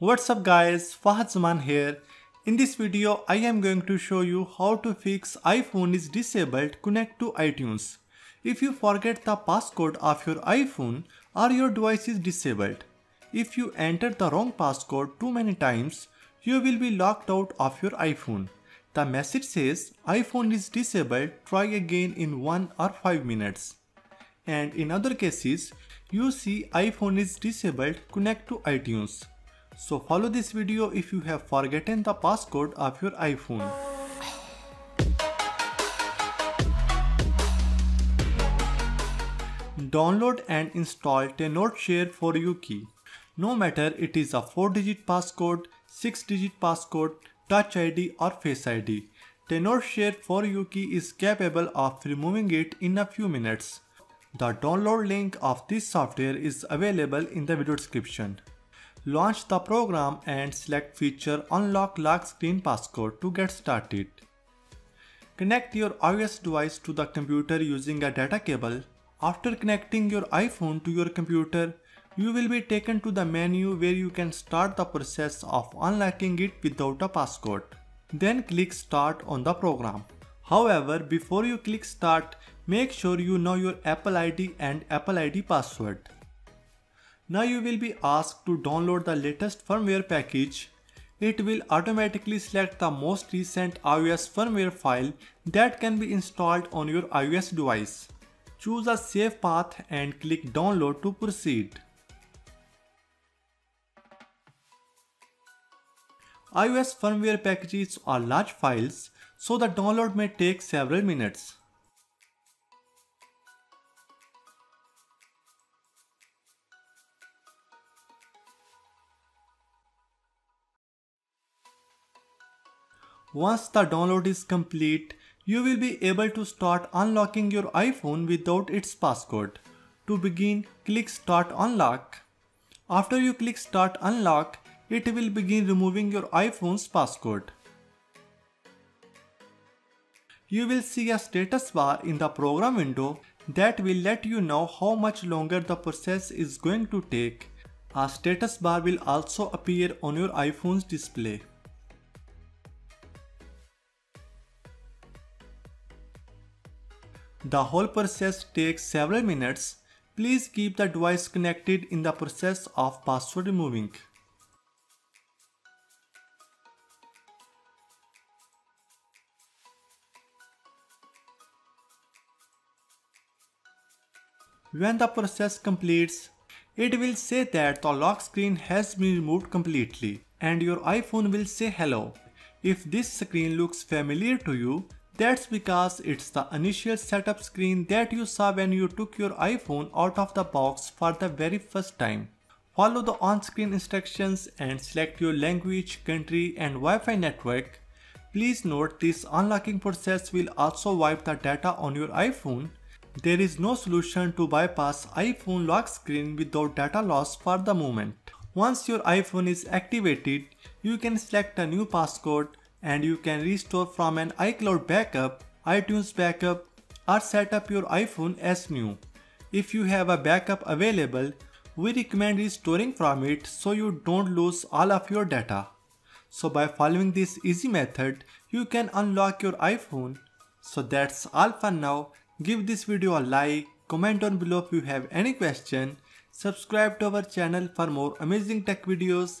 What's up guys, Fahed Zaman here. In this video, I am going to show you how to fix iPhone is disabled connect to iTunes. If you forget the passcode of your iPhone or your device is disabled. If you enter the wrong passcode too many times, you will be locked out of your iPhone. The message says iPhone is disabled, try again in 1 or 5 minutes. And in other cases, you see iPhone is disabled, connect to iTunes. So follow this video if you have forgotten the passcode of your iPhone. Download and install Tenorshare 4uKey. No matter it is a 4 digit passcode, 6 digit passcode, Touch ID or Face ID. Tenorshare 4uKey is capable of removing it in a few minutes. The download link of this software is available in the video description. Launch the program and select feature unlock lock screen passcode to get started. Connect your iOS device to the computer using a data cable. After connecting your iPhone to your computer, you will be taken to the menu where you can start the process of unlocking it without a passcode. Then click start on the program. However, before you click start, make sure you know your Apple ID and Apple ID password. Now you will be asked to download the latest firmware package. It will automatically select the most recent iOS firmware file that can be installed on your iOS device. Choose a safe path and click download to proceed. iOS firmware packages are large files, so the download may take several minutes. Once the download is complete, you will be able to start unlocking your iPhone without its passcode. To begin, click Start Unlock. After you click Start Unlock, it will begin removing your iPhone's passcode. You will see a status bar in the program window that will let you know how much longer the process is going to take. A status bar will also appear on your iPhone's display. The whole process takes several minutes. Please keep the device connected in the process of password removing. When the process completes, it will say that the lock screen has been removed completely and your iPhone will say hello. If this screen looks familiar to you, that's because it's the initial setup screen that you saw when you took your iPhone out of the box for the very first time. Follow the on-screen instructions and select your language, country and Wi-Fi network. Please note this unlocking process will also wipe the data on your iPhone there is no solution to bypass iPhone lock screen without data loss for the moment. Once your iPhone is activated, you can select a new passcode and you can restore from an iCloud backup, iTunes backup or set up your iPhone as new. If you have a backup available, we recommend restoring from it so you don't lose all of your data. So by following this easy method, you can unlock your iPhone. So that's all for now. Give this video a like, comment down below if you have any question, subscribe to our channel for more amazing tech videos.